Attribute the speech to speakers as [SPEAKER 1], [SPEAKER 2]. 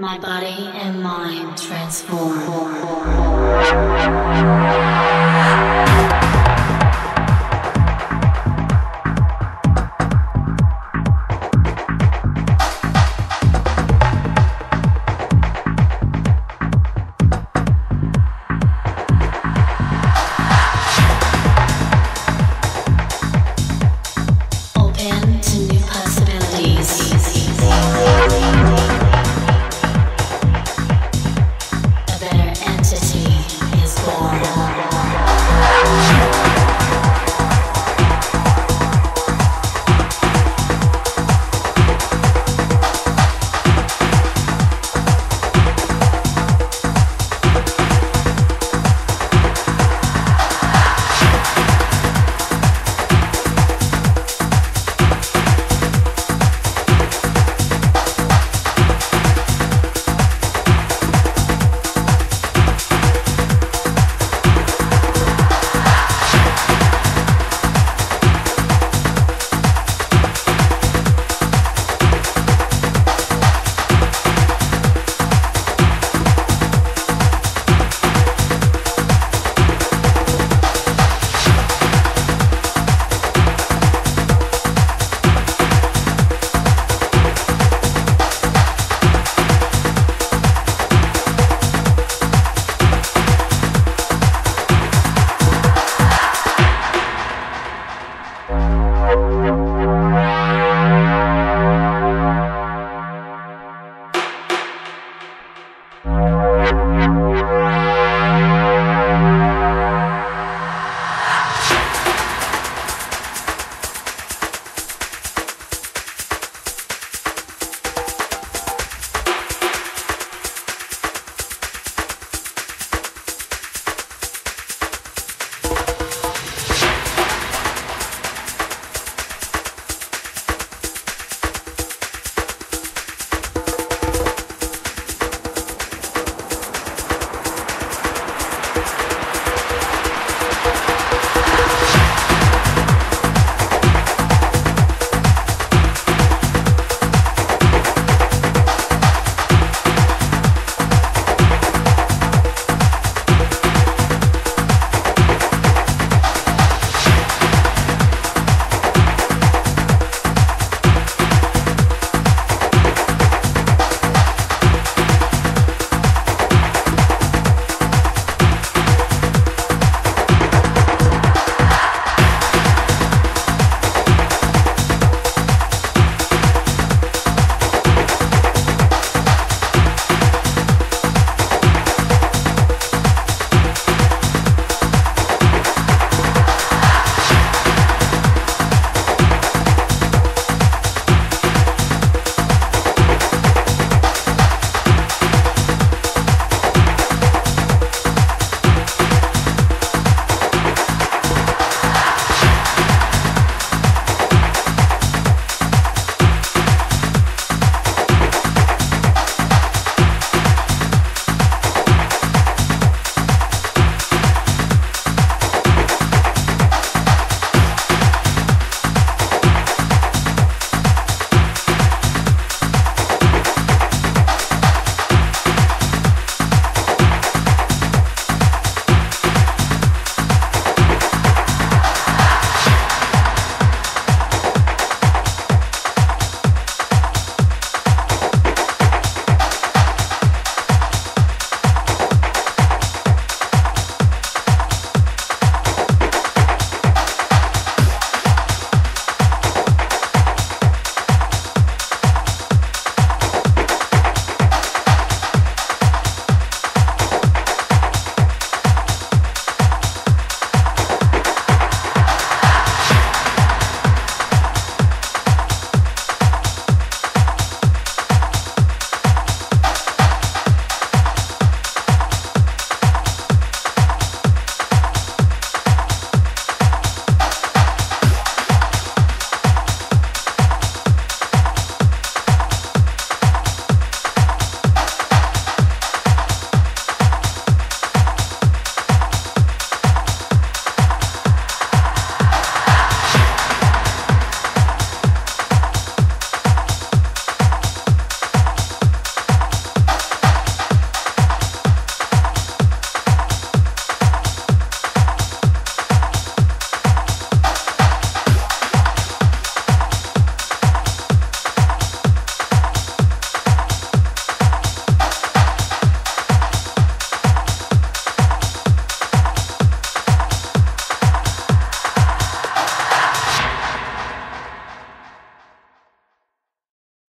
[SPEAKER 1] My body and mind transform.